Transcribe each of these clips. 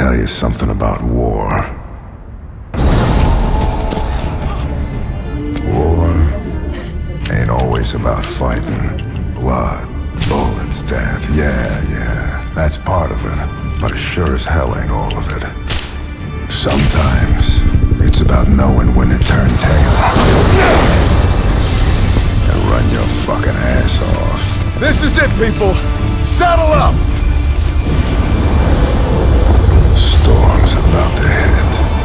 tell you something about war. War ain't always about fighting. Blood, bullets, death. Yeah, yeah, that's part of it. But it sure as hell ain't all of it. Sometimes it's about knowing when to turn tail. And run your fucking ass off. This is it, people! Saddle up! Storm's about to hit.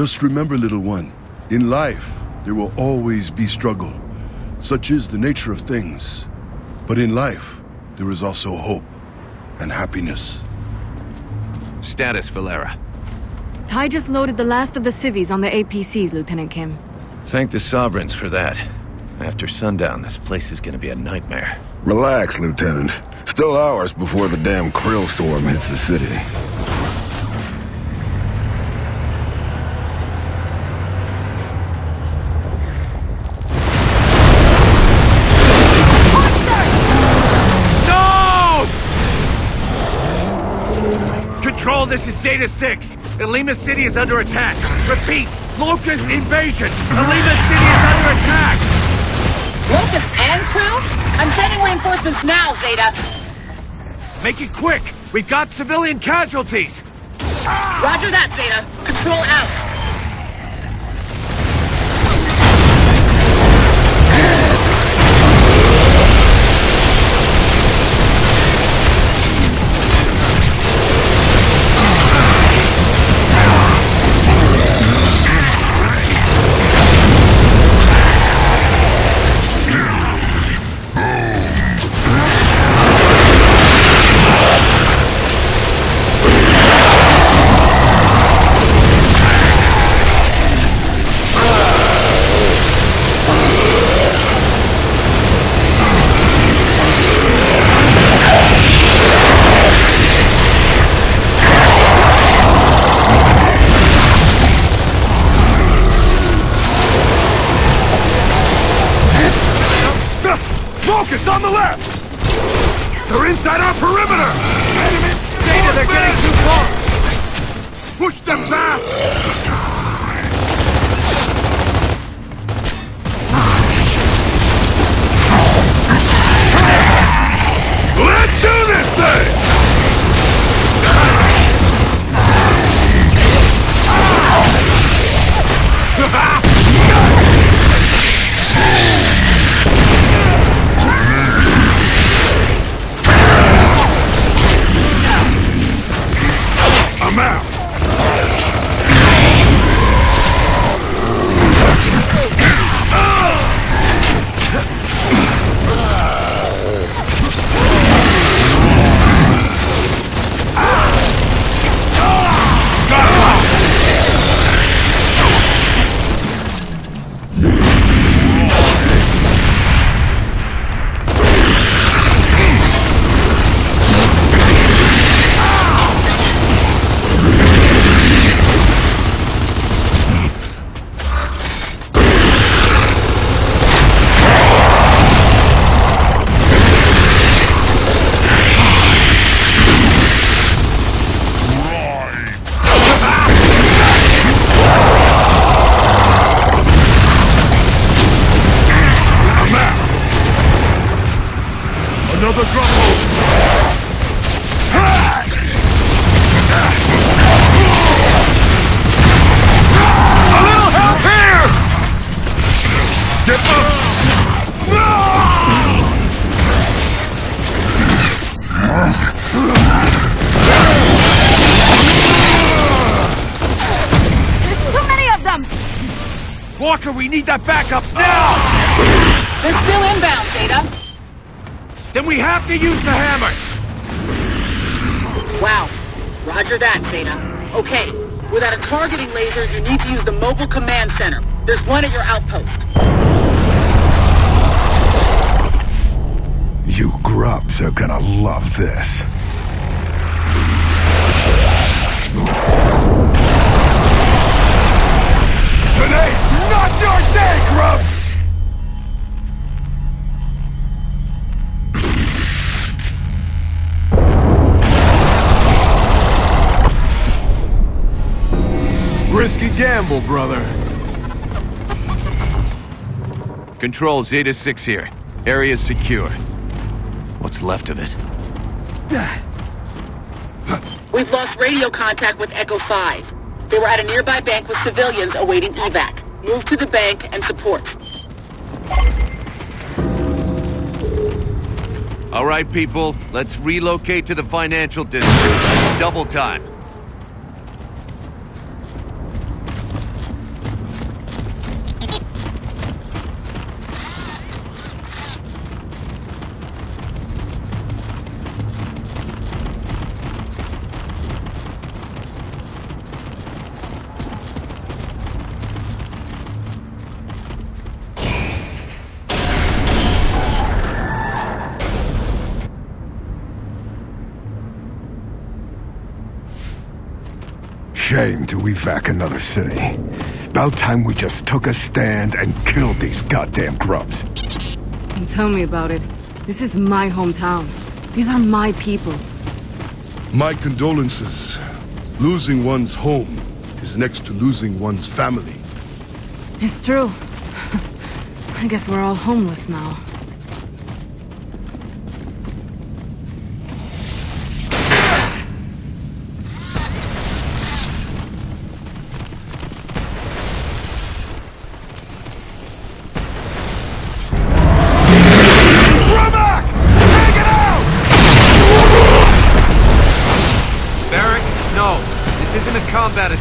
Just remember, little one, in life, there will always be struggle. Such is the nature of things. But in life, there is also hope and happiness. Status, Valera. Tai just loaded the last of the civvies on the APCs, Lieutenant Kim. Thank the Sovereigns for that. After sundown, this place is gonna be a nightmare. Relax, Lieutenant. Still hours before the damn Kryll storm hits the city. Control, this is Zeta 6. Ilima City is under attack. Repeat, Locust invasion. Ilima City is under attack. Locust and crew? I'm sending reinforcements now, Zeta. Make it quick. We've got civilian casualties. Roger that, Zeta. Control out. Walker, we need that backup now! They're still inbound, Zeta. Then we have to use the hammers! Wow. Roger that, Zeta. Okay, Without a targeting laser, you need to use the mobile command center. There's one at your outpost. You grubs are gonna love this. Your day, Grubs! Risky gamble, brother. Control, Zeta 6 here. Area's secure. What's left of it? We've lost radio contact with Echo 5. They were at a nearby bank with civilians awaiting evac. Move to the bank and support. All right, people, let's relocate to the financial district. Double time. Shame to evac another city. About time we just took a stand and killed these goddamn grubs. And tell me about it. This is my hometown. These are my people. My condolences. Losing one's home is next to losing one's family. It's true. I guess we're all homeless now.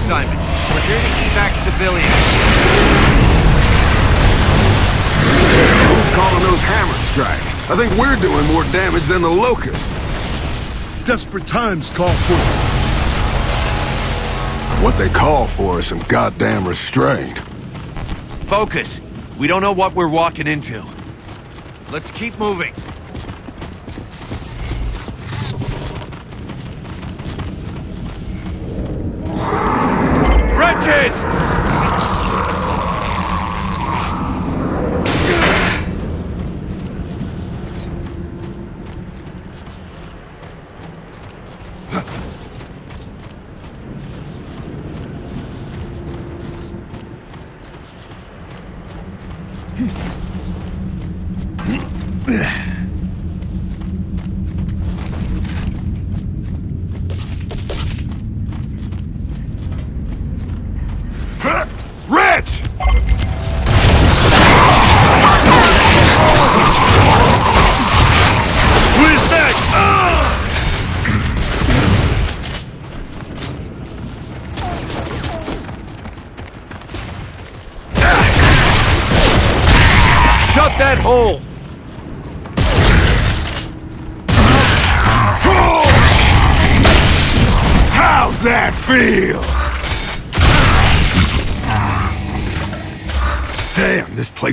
Assignment. We're here to evac civilians. Who's calling those hammer strikes? I think we're doing more damage than the locusts. Desperate times call for What they call for is some goddamn restraint. Focus. We don't know what we're walking into. Let's keep moving.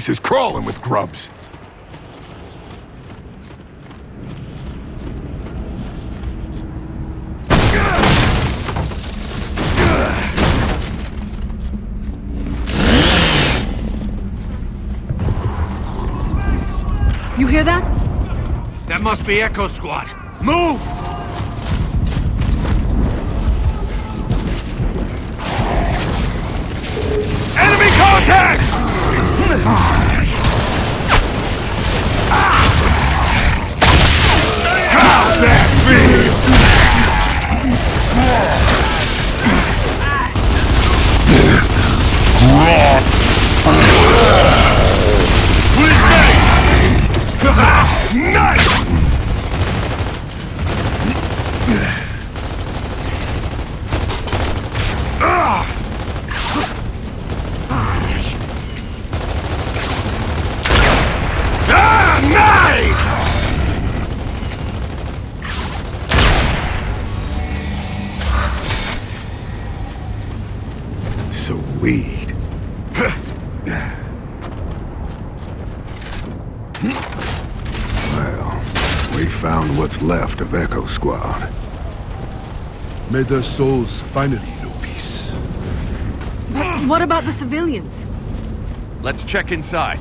Place is crawling with grubs. You hear that? That must be Echo Squad. Move! Enemy contact! How's that feel? weed. well, we found what's left of Echo Squad. May their souls finally know peace. But what about the civilians? Let's check inside.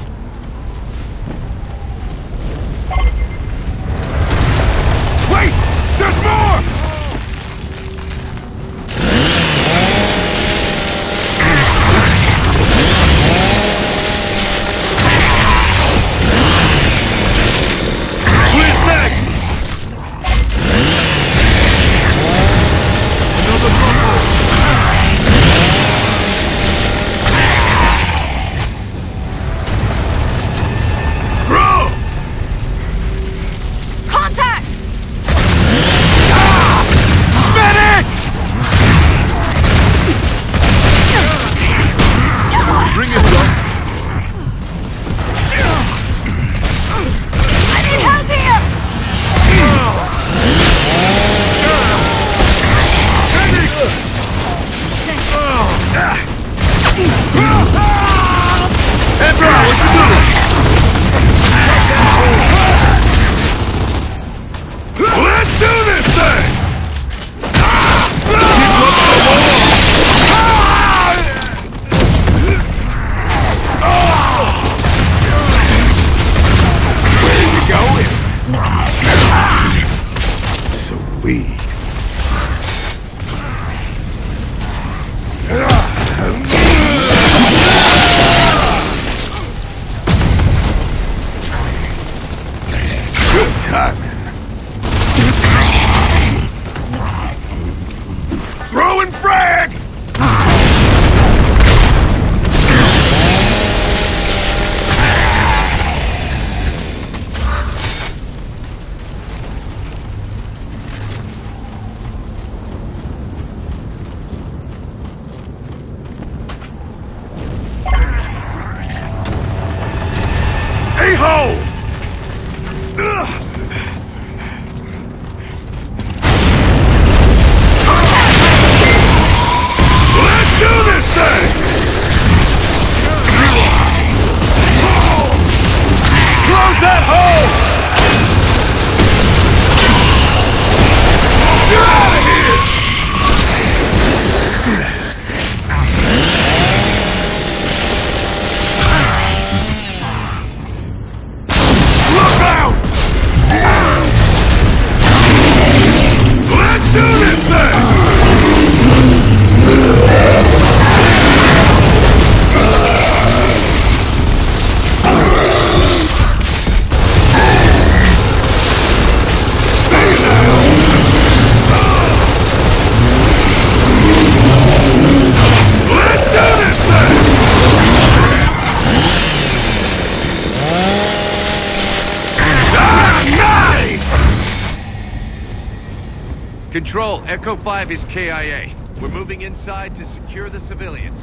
Echo 5 is KIA. We're moving inside to secure the civilians.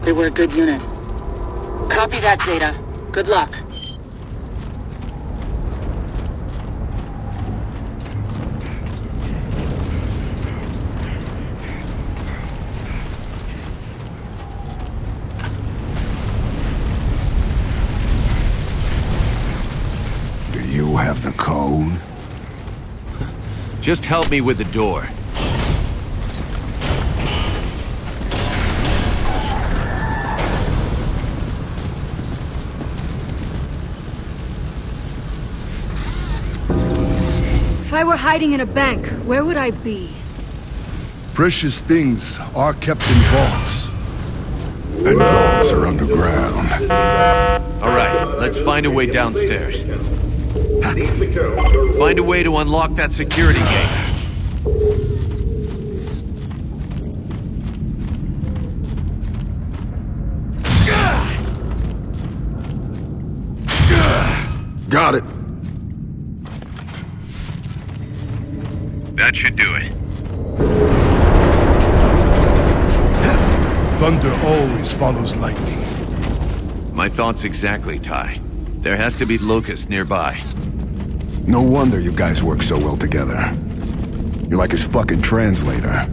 They were a good unit. Copy that, Zeta. Good luck. Do you have the code? Just help me with the door. If I were hiding in a bank, where would I be? Precious things are kept in vaults. And vaults are underground. All right, let's find a way downstairs. Find a way to unlock that security gate. Got it. That should do it. Thunder always follows lightning. My thoughts exactly, Tai. There has to be locusts nearby. No wonder you guys work so well together. You're like his fucking translator.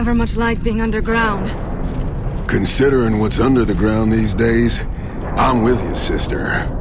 Never much liked being underground. Considering what's under the ground these days, I'm with you, sister.